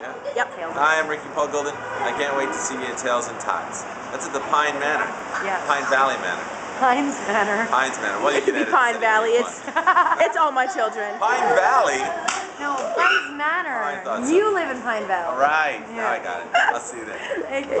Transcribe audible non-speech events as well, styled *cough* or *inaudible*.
Yeah. Yep, Hi, I'm Ricky Paull Goldin. I can't wait to see you in Tails and Tots. That's at the Pine Manor. Yeah. Pine Valley Manor. Pines Manor. Pines Manor. Well, you edit Pine Valley. It's *laughs* it's all my children. Pine Valley? No, Pines Manor. Oh, I so. You live in Pine Valley. All right. Now I got it. I'll see you there. *laughs* Thank you.